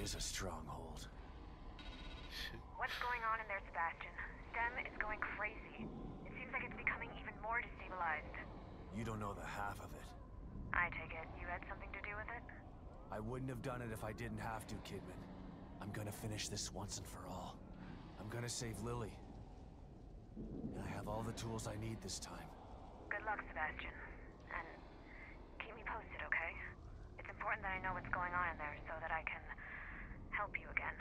is a stronghold. What's going on in there, Sebastian? STEM is going crazy. It seems like it's becoming even more destabilized. You don't know the half of it. I take it you had something to do with it? I wouldn't have done it if I didn't have to, Kidman. I'm gonna finish this once and for all. I'm gonna save Lily. And I have all the tools I need this time. Good luck, Sebastian. And keep me posted, okay? It's important that I know what's going on in there so that I can help you again.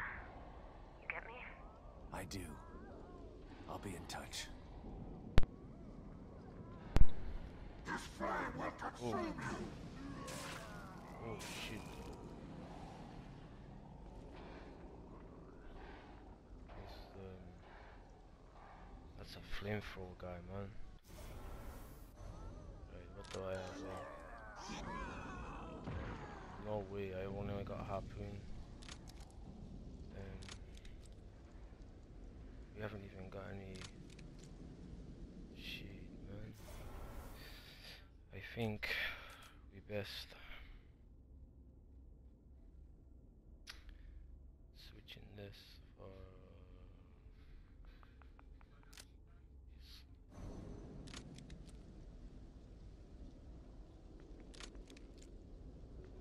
You get me? I do. I'll be in touch. This flame will consume you. Oh shit. That's, um, that's a flamethrower guy, man. Right, what do I have there? No way, I only got a harpoon. Um, we haven't even got any shit, man. I think we best switching this for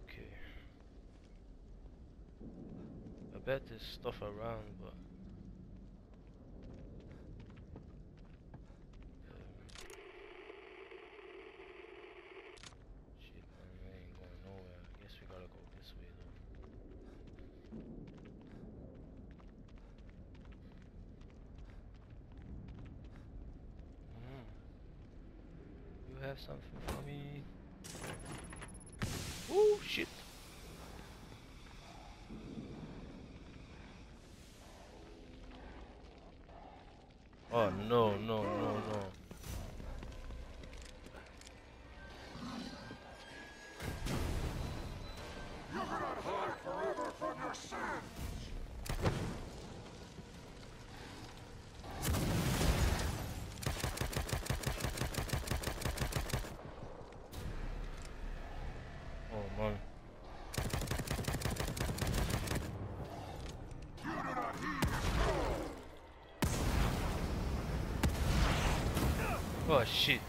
okay I bet there's stuff around but um, Shit, man, we ain't going nowhere. I guess we gotta go this way though. Mm. You have something for me? Oh shit! Oh no no no no! You cannot hide forever from your sins. Oh man. You do not heed his call. Oh shit.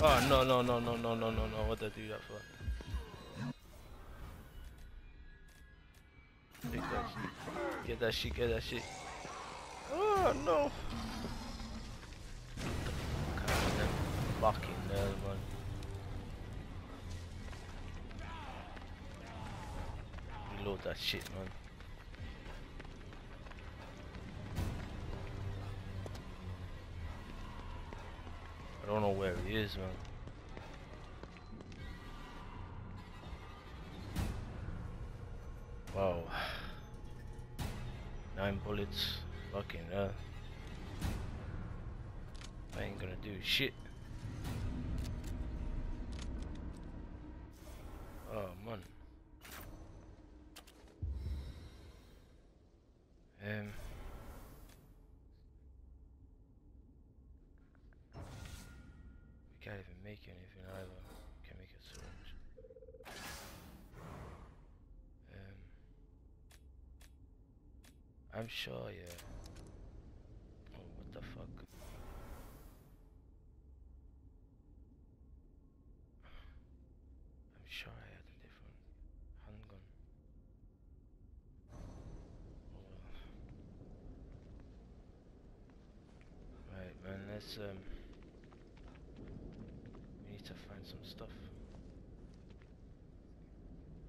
Oh no no no no no no no no what did I do that for? That shit. Get that shit, get that shit. Oh no. Fucking hell man. Reload that shit man. I don't know where he is, man. Wow. Nine bullets. Fucking hell. I ain't gonna do shit. Oh, man. Um. Can't even make anything either. Can make a syringe. Um, I'm sure, yeah. Oh, what the fuck? I'm sure I had a different handgun. Oh well. Right, man. Let's um. We need to find some stuff.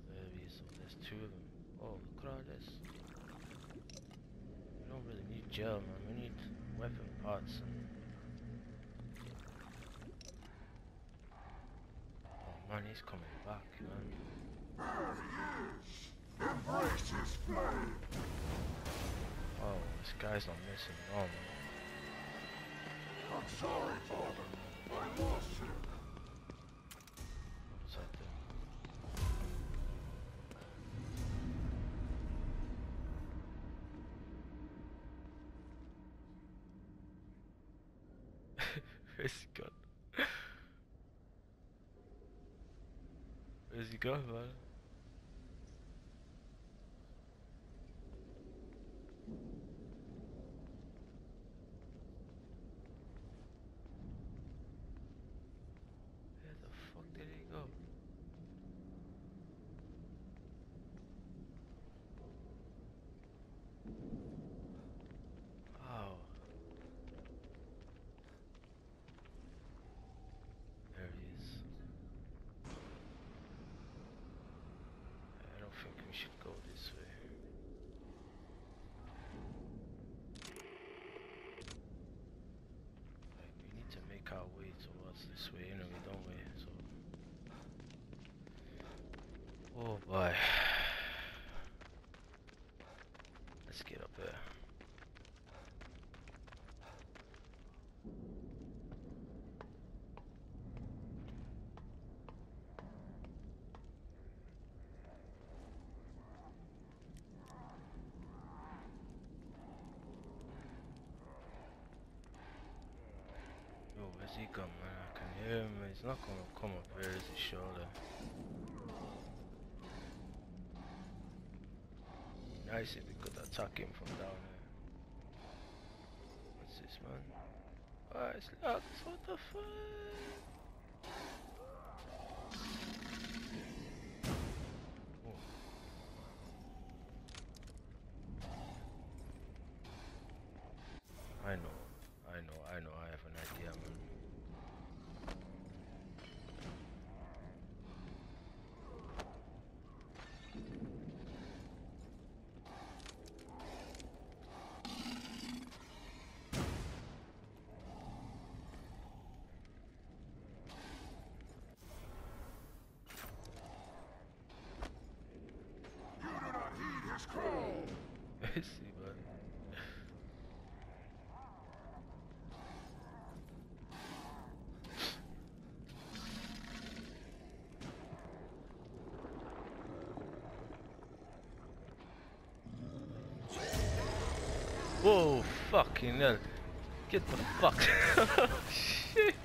There he is. Oh, there's two of them. Oh, look at all this. We don't really need gel, man. We need and. Oh man, he's coming back, man. Embrace his flame. Oh, this guy's not missing all, man. I'm sorry, Father. I lost him. Ist egal. Ist egal, weil. This way anyway, don't we? So. Oh boy. Let's get up there. Where's he gone, man? I can hear him. He's not gonna come up he, surely? Nice if we could attack him from down there. What's this, man? Oh, it's locked. What the fuck? Oh. I know, I know, I know, I have an idea, man. You do not heed his call. See, man. Whoa, fucking hell. Get the fuck. Shit.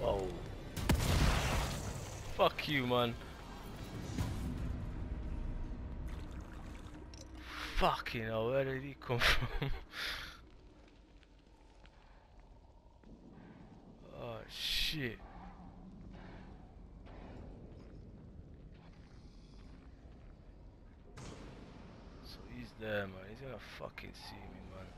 Whoa. Fuck you, man. Fucking hell, where did he come from? oh shit. There, man. He's gonna fucking see me, man.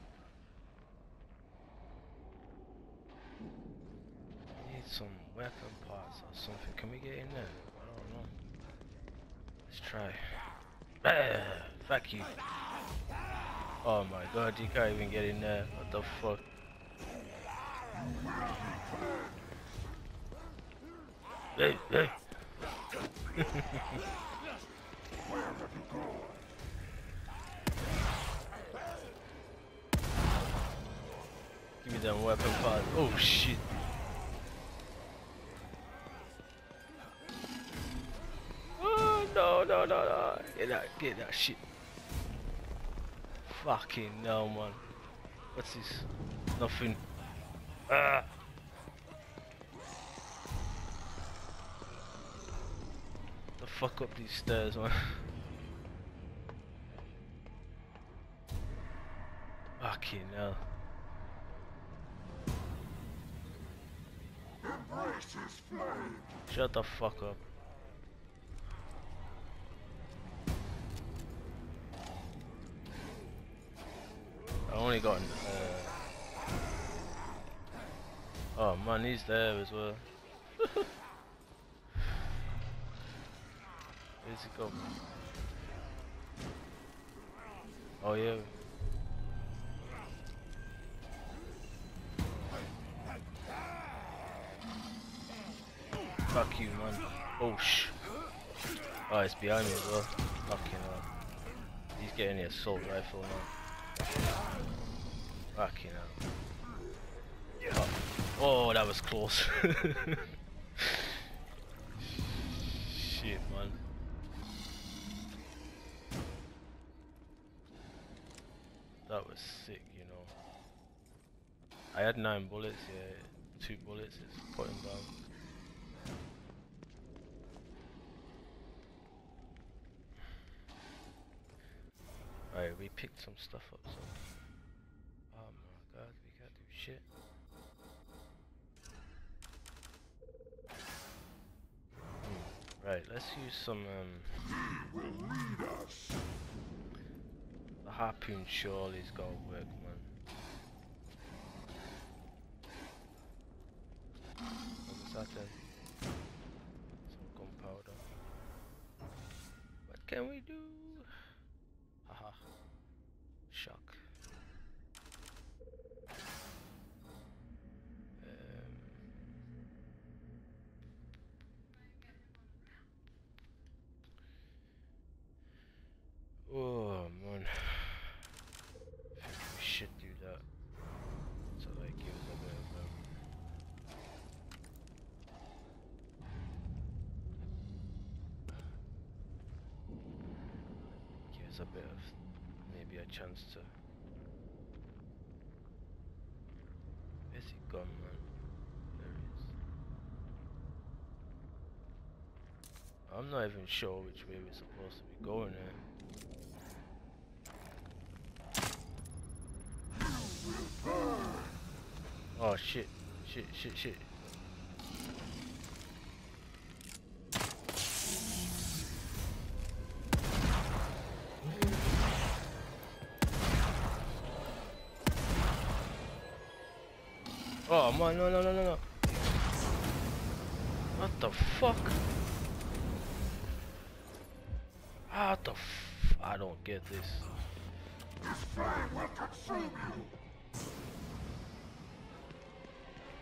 I need some weapon parts or something. Can we get in there? I don't know. Let's try. Fuck you. Oh my god, you can't even get in there. What the fuck? Hey, hey. Give me them weapon parts. Oh shit. Oh no no no no! Get that get that shit. Fucking no man. What's this? Nothing. Ah. The fuck up these stairs, man. Fucking hell. Shut the fuck up. I only got. Uh... Oh man, he's there as well. Where's he go? Oh yeah. Fuck you, man. Oh sh. Oh, it's behind me as well. Fucking hell. He's getting the assault rifle now. Fucking hell. Oh, that was close. Shit, man. That was sick, you know. I had nine bullets, yeah. Two bullets, it's putting down. Alright, we picked some stuff up, so. Oh my god, we can't do shit. Hmm, Right, let's use some, um. The harpoon surely's gonna work, man. What that then? Some gunpowder. What can we do? Haha. Shock. Um, oh man. I think we should do that. So like give us a bit of um, give us a bit of maybe a chance to Where's he gone man? There he is. I'm not even sure which way we're supposed to be going here. Oh shit, shit, shit, shit. Oh man, no, no, no, no, no. What the fuck? What the f- I don't get this. This flame will consume you.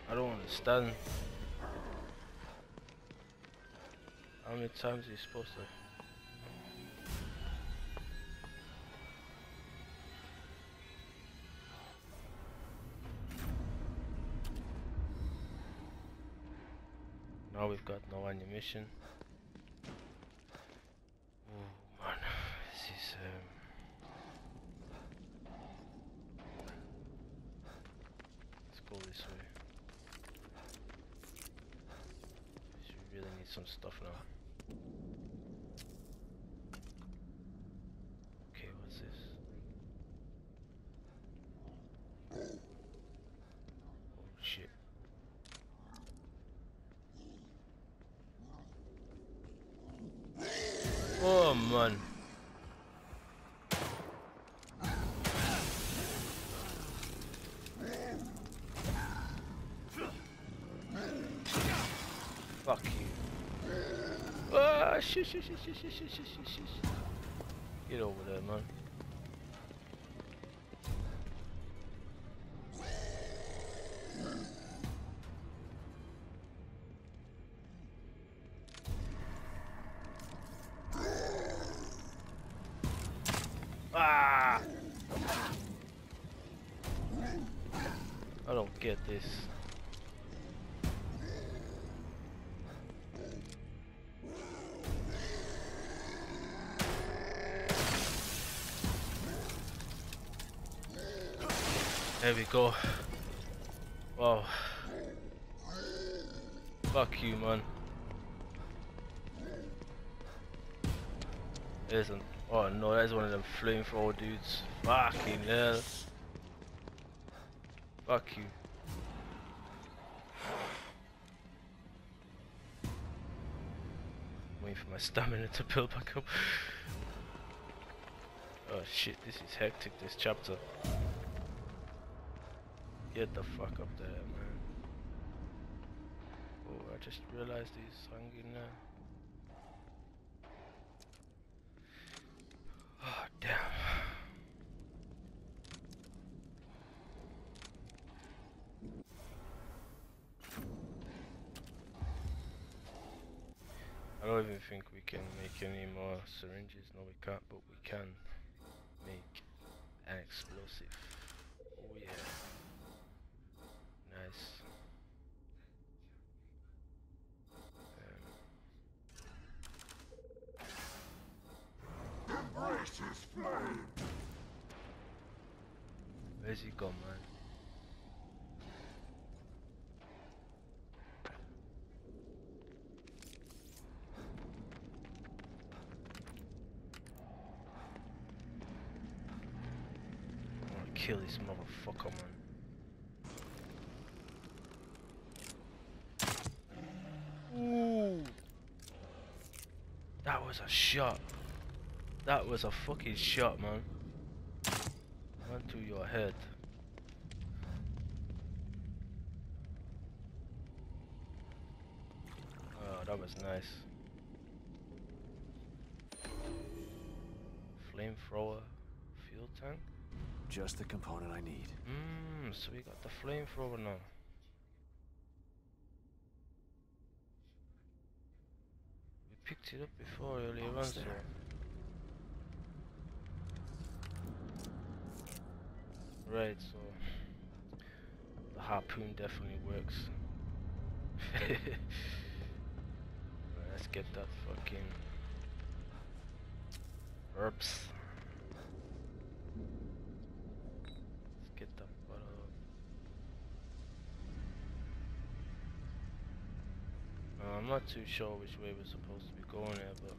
I don't understand. How many times are you supposed to? Got no animation. Oh man, this is um. Let's go this way. We really need some stuff now. Get over there, man. There we go. Wow. Fuck you, man. An. Oh no, that's one of them flamethrower dudes. Fucking hell. Fuck you. Waiting for my stamina to build back up. Oh shit, this is hectic, this chapter. Get the fuck up there, man. Oh, I just realized he's hanging there. Oh, damn. I don't even think we can make any more syringes. No, we can't, but we can make an explosive. Oh, yeah. Nice. Um, Embrace his flame. Where's he gone, man? kill this motherfucker, man. Ooh. That was a shot. That was a fucking shot, man. Went to your head. Oh, that was nice. Flamethrower, fuel tank. Just the component I need. Mmm, so we got the flamethrower now. We picked it up before earlier on, so. Right, so the harpoon definitely works. Right, Let's get that fucking herbs. Let's get that butter. Uh, I'm not too sure which way we're supposed to be going there, but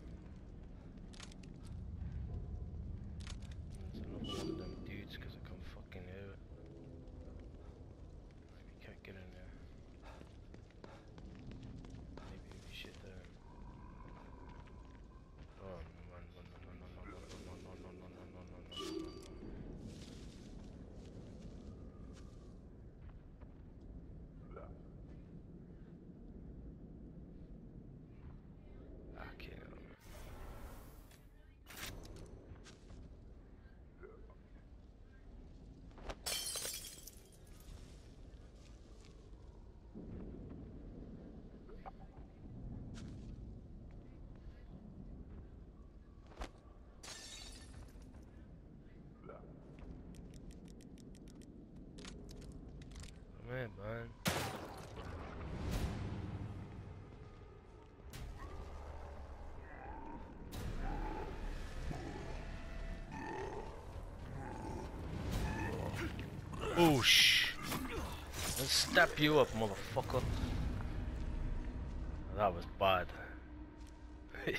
Oosh. Let's step you up, motherfucker. That was bad. that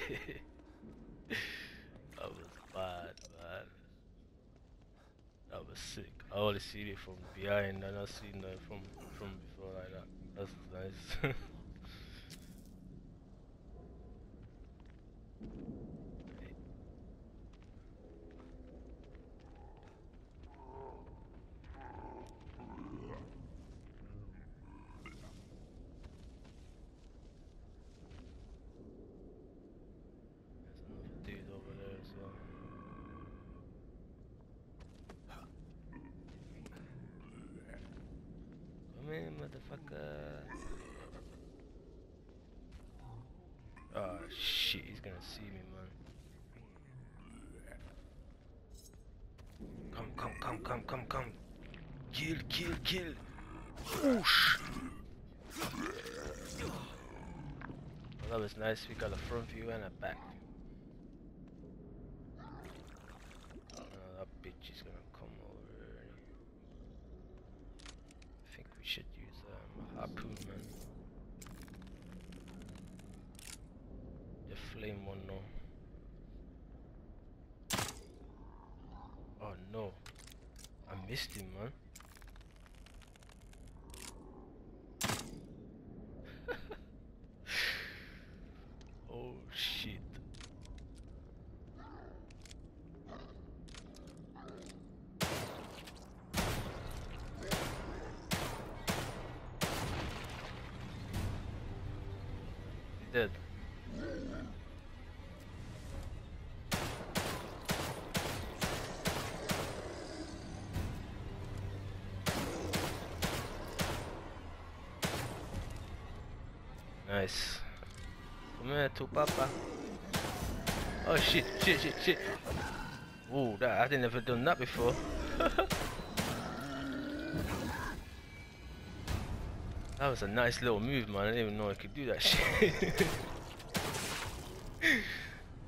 was bad, man. That was sick. I only see it from behind and I seen it from from before like that. That's nice. There's another dude over there as well. Come in, motherfucker. Oh shit, he's gonna see me, man. Come, come, come, come. Kill, kill, kill. Whoosh. Well, that was nice. We got a front view and a back view. Oh, that bitch is gonna come over. I think we should use um, harpoon, man. The flame one, no. Oh no, I missed him, man. oh shit. He dead. Nice. Come here to Papa. Oh shit, shit, shit, shit. Ooh, that I didn't ever done that before. that was a nice little move, man. I didn't even know I could do that shit.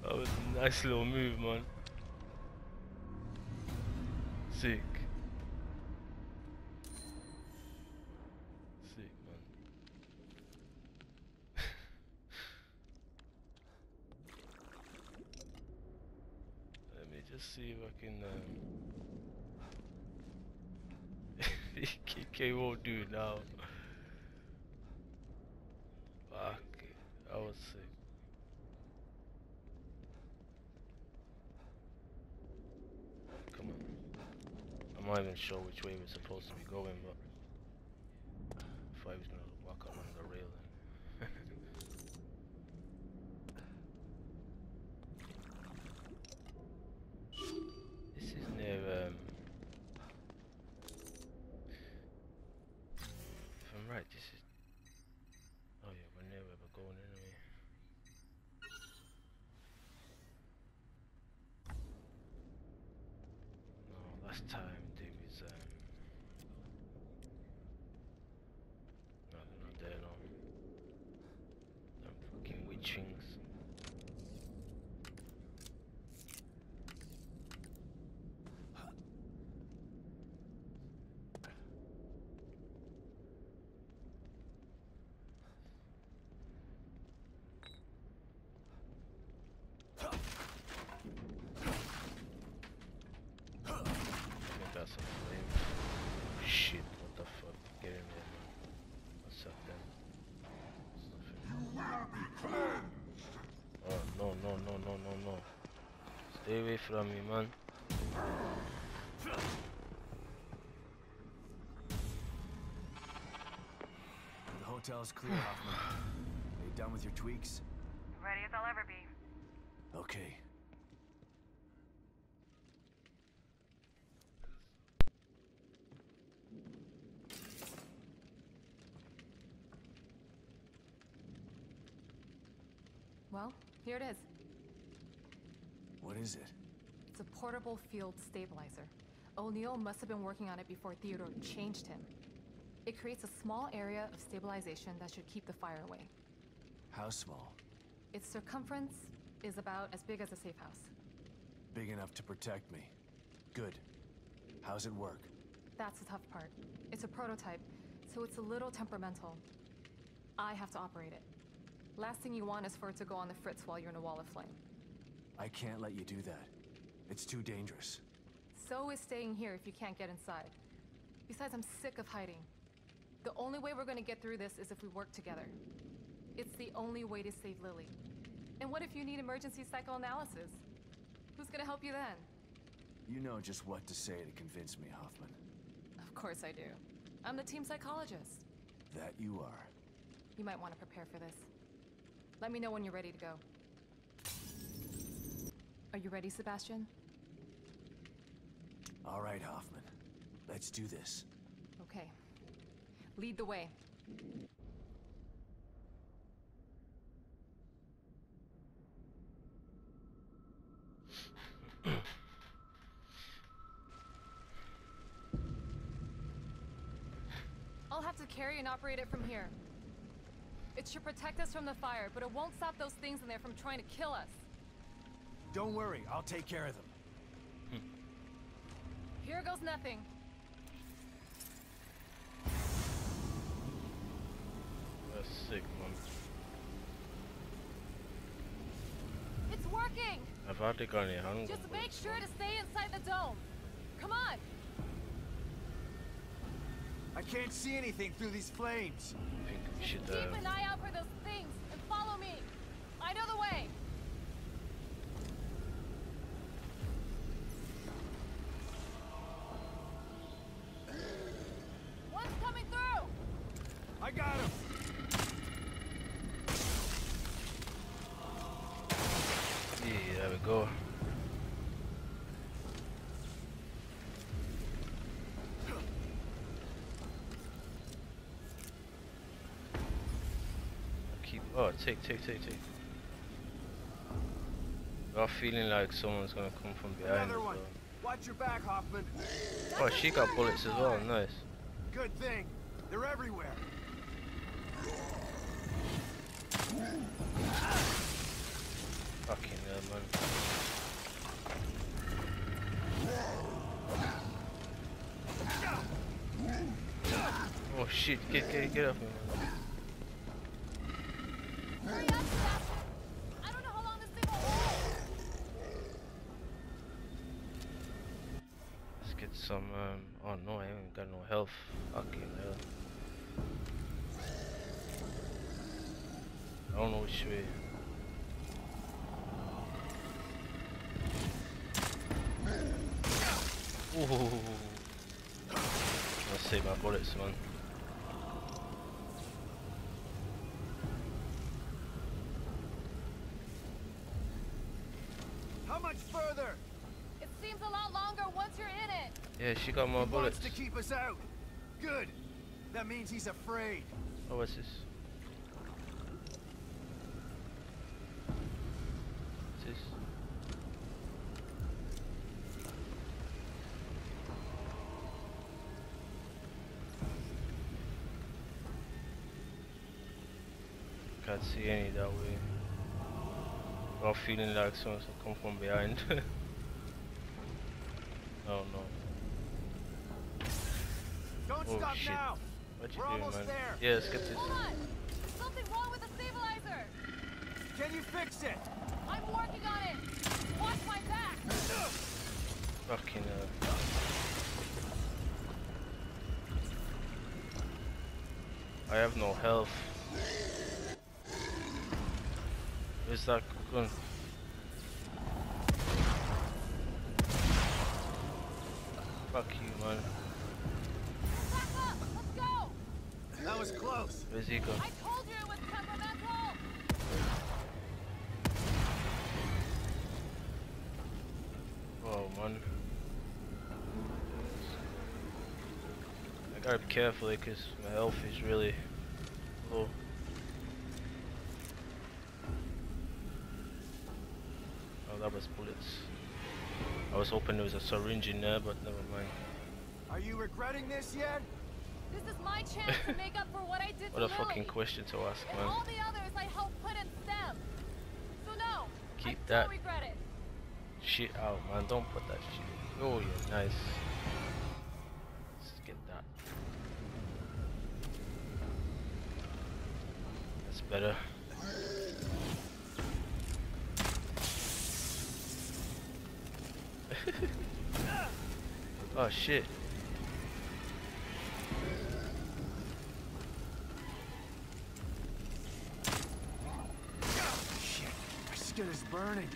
that was a nice little move, man. Sick. Sick, man. Let me just see if I can. Um... KK now. Fuck. I was sick. Come on. I'm not even sure which way we're supposed to be going, but if I was gonna walk along the railing. this is near um if I'm right, this is Oh yeah, we're near where we're going anyway. No, last time there was um No, they're not there no. Them fucking witchings. I think that's a flame. Shit, what the fuck? Get in there, man. What's up then? It's nothing. Oh, no, no, no, no, no, no. Stay away from me, man. The hotel's clear, Hoffman. Are you done with your tweaks? Ready as I'll ever be. Okay. Well, here it is. Is it? It's a portable field stabilizer. O'Neal must have been working on it before Theodore changed him. It creates a small area of stabilization that should keep the fire away. How small? Its circumference is about as big as a safe house. Big enough to protect me. Good. How's it work? That's the tough part. It's a prototype, so it's a little temperamental. I have to operate it. Last thing you want is for it to go on the fritz while you're in a wall of flame. I can't let you do that. It's too dangerous. So is staying here if you can't get inside. Besides, I'm sick of hiding. The only way we're gonna get through this is if we work together. It's the only way to save Lily. And what if you need emergency psychoanalysis? Who's gonna help you then? You know just what to say to convince me, Hoffman. Of course I do. I'm the team psychologist. That you are. You might want to prepare for this. Let me know when you're ready to go. Are you ready, Sebastian? All right, Hoffman. Let's do this. Okay. Lead the way. I'll have to carry and operate it from here. It should protect us from the fire, but it won't stop those things in there from trying to kill us. Don't worry, I'll take care of them. Here goes nothing. That's sick, man. It's working! I've hardly got any handgun Just make sure to stay inside the dome. Come on! I can't see anything through these flames. I think we should, Keep uh, an eye out for those things and follow me. I know the way. One's coming through. I got him! yeah, there we go. Keep. Oh, take, take, take, take. A feeling like someone's gonna come from behind Another one. well. Watch your back, Hoffman. Oh, she got bullets as well. Nice. Good thing. They're everywhere. Fucking hell, man. Oh shit! Get, get, get off me, man. Hurry up, Sebastian. I don't know how long this thing will hold. Let's get some um, Oh no, I haven't got no health. Fucking hell. I don't know which way. Ooh. Let's save my bullets, man. How much further? It seems a lot longer once you're in it. Yeah, she got more He bullets. wants to keep us out. Good. That means he's afraid. Oh, what's this? What's this? Can't see any that way. I'm feeling like someone's come from behind. oh no. Don't Oh, stop shit. now. What you We're doing, almost man? there. Yeah, let's get this. Hold on! Something wrong with the stabilizer! Can you fix it? I'm working on it! Watch my back! Fucking uh I have no health. Where's that gun? Fuck you, man. Back up! Let's go! That was close. Where's he gone? I told you it was temperamental! Oh, man. I gotta be careful because my health is really low. Oh, that was bullets. I was hoping there was a syringe in there, but never mind. Are you regretting this yet? This is my chance to make up for what I did What to a fucking question to ask, And man. all the others I helped put in STEM. So no, Keep I that. regret it. Shit out, man. Don't put that shit. in. Oh, yeah, nice. Let's get that. That's better. Oh shit. Shit. My skin is burning.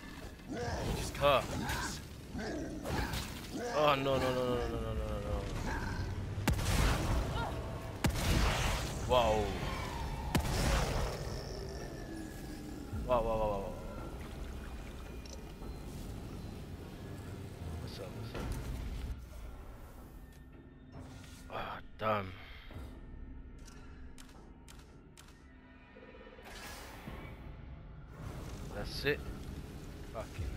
That's it. Fucking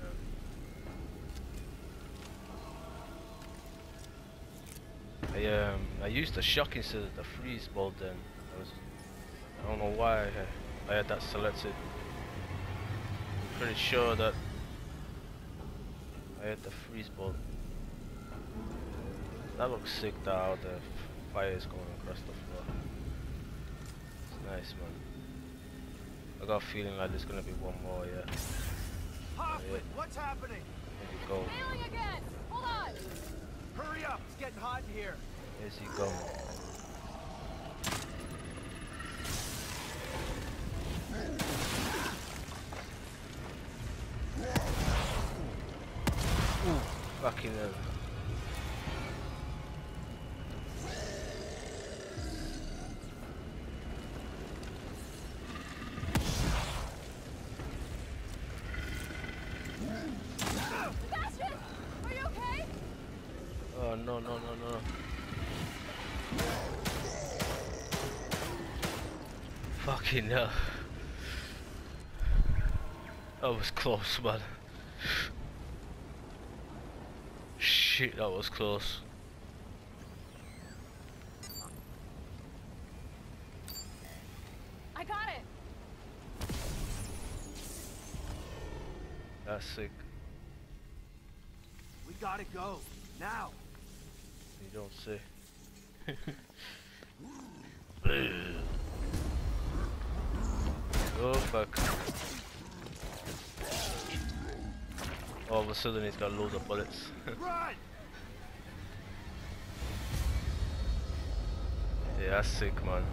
hell. I um I used the shock instead of the freeze bolt then. I was I don't know why I, had that selected. I'm pretty sure that I had the freeze bolt. That looks sick though, the fire is going across the floor. It's nice man. I got a feeling like there's gonna be one more, yeah. Hoffman, what's happening? There you go. Failing again! Hold on! Hurry up. It's getting hot in here. There's he go. Ooh, fucking hell. Sebastian! Are you okay? Oh no no no no. Fucking hell. That was close, man. Shit, that was close. oh fuck. Oh, All of a sudden he's got loads of bullets. yeah, that's sick, man.